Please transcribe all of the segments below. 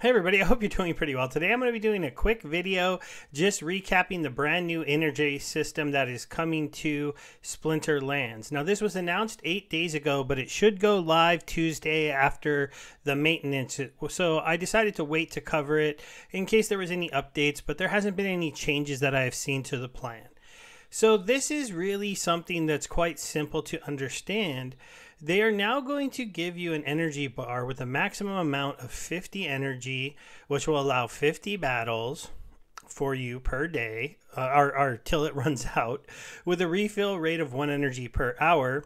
Hey everybody, I hope you're doing pretty well. Today I'm going to be doing a quick video just recapping the brand new energy system that is coming to Splinterlands. Now this was announced 8 days ago, but it should go live Tuesday after the maintenance. So I decided to wait to cover it in case there was any updates, but there hasn't been any changes that I have seen to the plan. So this is really something that's quite simple to understand they are now going to give you an energy bar with a maximum amount of 50 energy, which will allow 50 battles for you per day, uh, or, or till it runs out, with a refill rate of one energy per hour.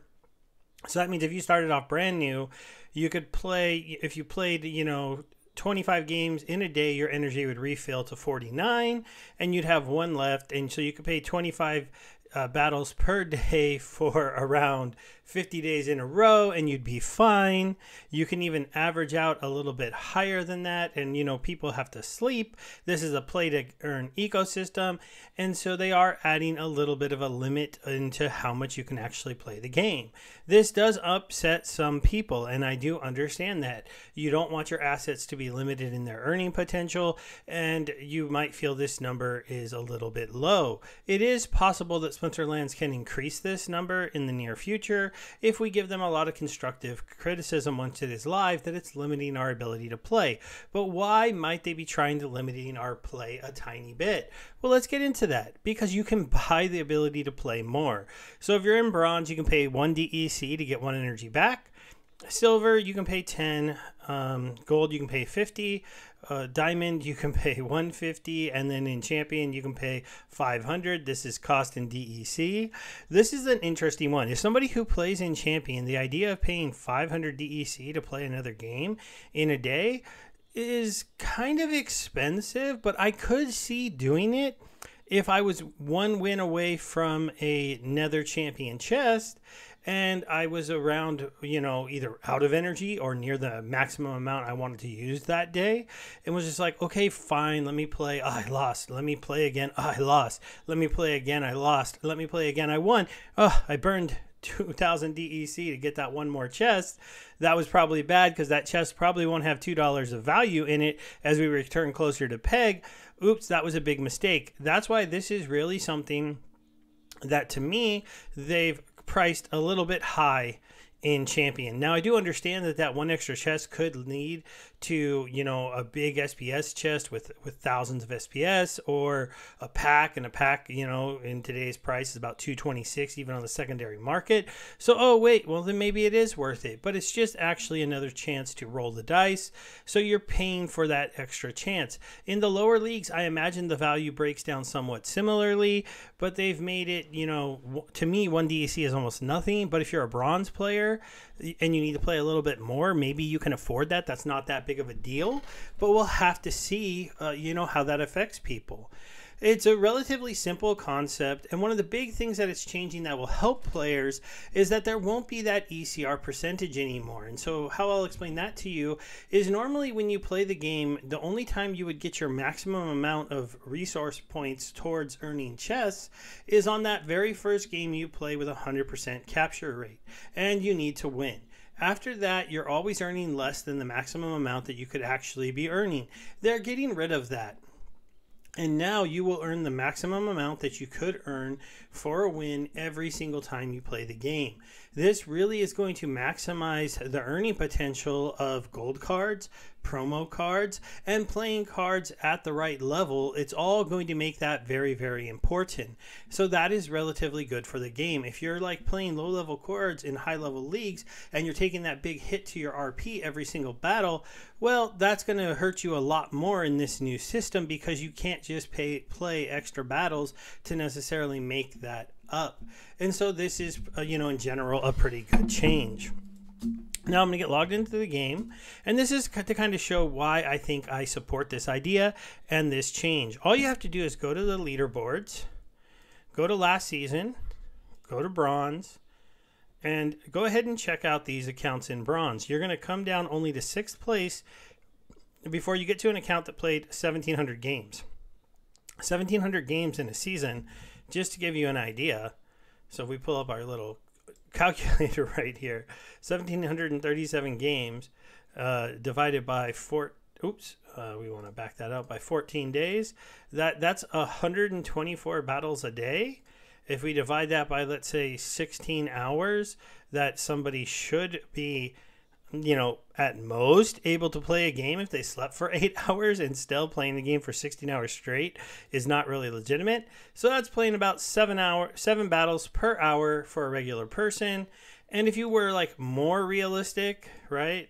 So that means if you started off brand new, you could play, if you played, you know, 25 games in a day, your energy would refill to 49 and you'd have one left. And so you could pay 25 uh, battles per day for around 50 days in a row and you'd be fine. You can even average out a little bit higher than that. And, you know, people have to sleep. This is a play to earn ecosystem. And so they are adding a little bit of a limit into how much you can actually play the game. This does upset some people. And I do understand that. You don't want your assets to be limited in their earning potential. And you might feel this number is a little bit low. It is possible that Splinterlands can increase this number in the near future if we give them a lot of constructive criticism once it is live that it's limiting our ability to play. But why might they be trying to limiting our play a tiny bit? Well, let's get into that because you can buy the ability to play more. So if you're in bronze, you can pay 1 DEC to get 1 energy back. Silver, you can pay 10. Um, gold, you can pay 50. Uh, diamond, you can pay 150. And then in champion, you can pay 500. This is cost in DEC. This is an interesting one. If somebody who plays in champion, the idea of paying 500 DEC to play another game in a day is kind of expensive, but I could see doing it if I was one win away from a Nether champion chest and I was around, you know, either out of energy or near the maximum amount I wanted to use that day, and was just like, okay, fine, let me play. Oh, I lost. Let me play again. Oh, I lost. Let me play again. I lost. Let me play again. I won. Oh, I burned 2000 DEC to get that one more chest. That was probably bad because that chest probably won't have $2 of value in it as we return closer to peg. Oops, that was a big mistake. That's why this is really something that to me they've priced a little bit high in champion. Now I do understand that that one extra chest could lead to you know a big SPS chest with with thousands of SPS or a pack and a pack you know in today's price is about 226 even on the secondary market. So oh wait, well then maybe it is worth it, but it's just actually another chance to roll the dice. So you're paying for that extra chance. In the lower leagues, I imagine the value breaks down somewhat similarly, but they've made it you know to me one DEC is almost nothing, but if you're a bronze player and you need to play a little bit more, maybe you can afford that. That's not that big of a deal, but we'll have to see, uh, you know, how that affects people. It's a relatively simple concept, and one of the big things that it's changing that will help players is that there won't be that ECR percentage anymore. And so, how I'll explain that to you is normally when you play the game, the only time you would get your maximum amount of resource points towards earning chests is on that very first game you play with a 100% capture rate, and you need to win. After that, you're always earning less than the maximum amount that you could actually be earning. They're getting rid of that. And now you will earn the maximum amount that you could earn for a win every single time you play the game. This really is going to maximize the earning potential of gold cards, promo cards, and playing cards at the right level. It's all going to make that very, very important. So that is relatively good for the game. If you're like playing low level cards in high level leagues and you're taking that big hit to your RP every single battle, well, that's going to hurt you a lot more in this new system because you can't just pay, play extra battles to necessarily make that up. And so this is, uh, you know, in general, a pretty good change. Now I'm going to get logged into the game, and this is to kind of show why I think I support this idea and this change. All you have to do is go to the leaderboards, go to last season, go to bronze, and go ahead and check out these accounts in bronze. You're going to come down only to sixth place before you get to an account that played 1,700 games. 1,700 games in a season just to give you an idea, so if we pull up our little calculator right here, 1,737 games uh, divided by four, oops, uh, we want to back that up by 14 days. That that's 124 battles a day. If we divide that by let's say 16 hours, that somebody should be you know, at most able to play a game if they slept for eight hours and still playing the game for 16 hours straight is not really legitimate. So that's playing about seven hour, seven battles per hour for a regular person. And if you were like more realistic, right?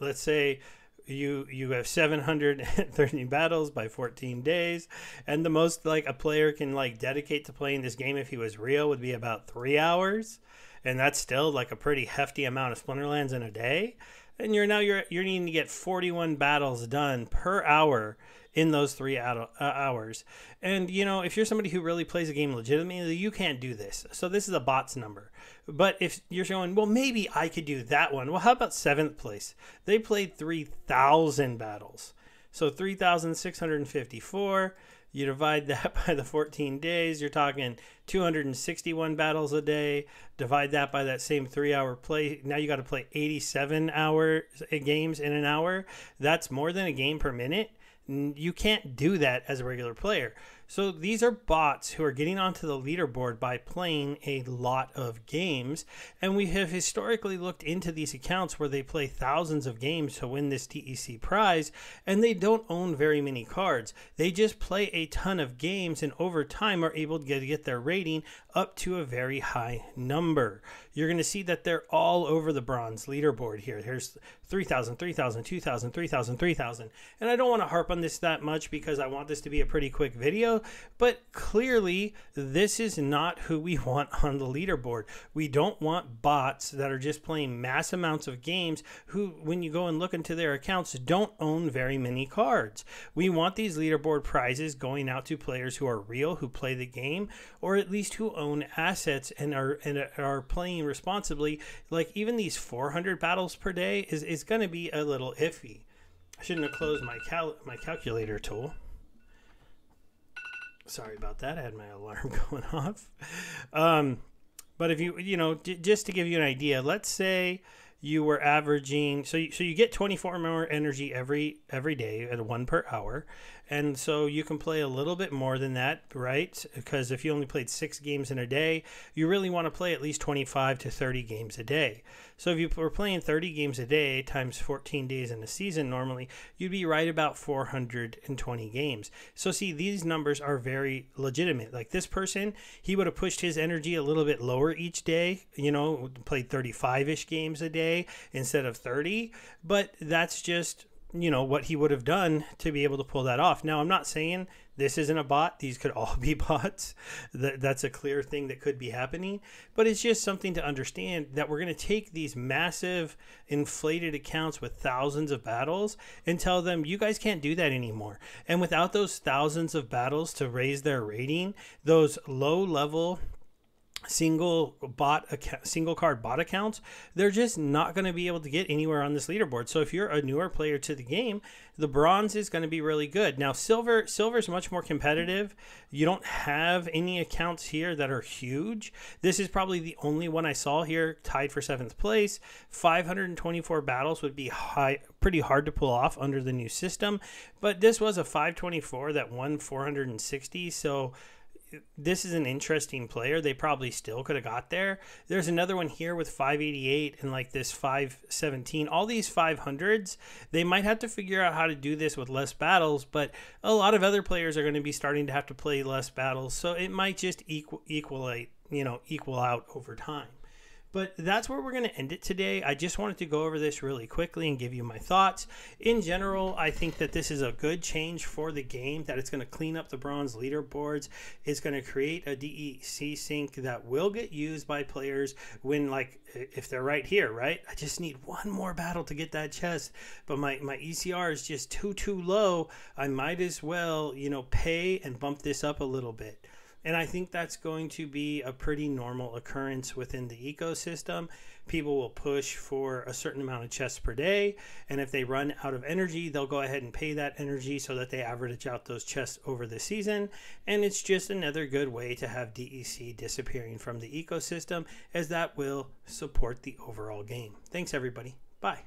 Let's say you you have 713 battles by 14 days and the most like a player can like dedicate to playing this game if he was real would be about three hours and that's still like a pretty hefty amount of Splinterlands in a day. And you're now you're you're needing to get 41 battles done per hour in those three uh, hours. And you know, if you're somebody who really plays a game legitimately, you can't do this. So this is a bots number. But if you're going, well, maybe I could do that one. Well, how about seventh place? They played 3,000 battles. So 3,654. You divide that by the 14 days, you're talking 261 battles a day. Divide that by that same three hour play. Now you got to play 87 hour uh, games in an hour. That's more than a game per minute. You can't do that as a regular player. So these are bots who are getting onto the leaderboard by playing a lot of games. And we have historically looked into these accounts where they play thousands of games to win this DEC prize, and they don't own very many cards. They just play a ton of games and over time are able to get, their rating up to a very high number. You're going to see that they're all over the bronze leaderboard here. Here's 3,000, 3,000, 2,000, 3,000, 3,000. And I don't want to harp on this that much because I want this to be a pretty quick video, but clearly this is not who we want on the leaderboard. We don't want bots that are just playing mass amounts of games who, when you go and look into their accounts, don't own very many cards. We want these leaderboard prizes going out to players who are real, who play the game, or at least who own assets and are, and are playing responsibly. Like even these 400 battles per day is, is going to be a little iffy. I shouldn't have closed my cal- my calculator tool. Sorry about that. I had my alarm going off. Um, but if you you know just to give you an idea, let's say you were averaging so you, so you get 24 more energy every every day at one per hour and so you can play a little bit more than that right? Because if you only played six games in a day you really want to play at least 25 to 30 games a day. So if you were playing 30 games a day times 14 days in a season normally you'd be right about 420 games. So see these numbers are very legitimate. Like this person he would have pushed his energy a little bit lower each day you know played 35ish games a day day instead of 30. But that's just, you know, what he would have done to be able to pull that off. Now, I'm not saying this isn't a bot. These could all be bots. That, that's a clear thing that could be happening. But it's just something to understand that we're going to take these massive inflated accounts with thousands of battles and tell them, you guys can't do that anymore. And without those thousands of battles to raise their rating, those low level single bot single card bot accounts they're just not going to be able to get anywhere on this leaderboard. So if you're a newer player to the game the bronze is going to be really good. Now silver silver is much more competitive. You don't have any accounts here that are huge. This is probably the only one i saw here tied for seventh place. 524 battles would be high pretty hard to pull off under the new system but this was a 524 that won 460 so this is an interesting player. They probably still could have got there. There's another one here with 588 and like this 517. All these 500s, they might have to figure out how to do this with less battles, but a lot of other players are going to be starting to have to play less battles. So it might just equal equalate, you know, equal out over time. But that's where we're going to end it today. I just wanted to go over this really quickly and give you my thoughts. In general, I think that this is a good change for the game, that it's going to clean up the bronze leaderboards. It's going to create a DEC sink that will get used by players when, like, if they're right here, right? I just need one more battle to get that chest, but my, my ECR is just too, too low. I might as well, you know, pay and bump this up a little bit. And I think that's going to be a pretty normal occurrence within the ecosystem. People will push for a certain amount of chests per day. And if they run out of energy, they'll go ahead and pay that energy so that they average out those chests over the season. And it's just another good way to have DEC disappearing from the ecosystem, as that will support the overall game. Thanks, everybody. Bye.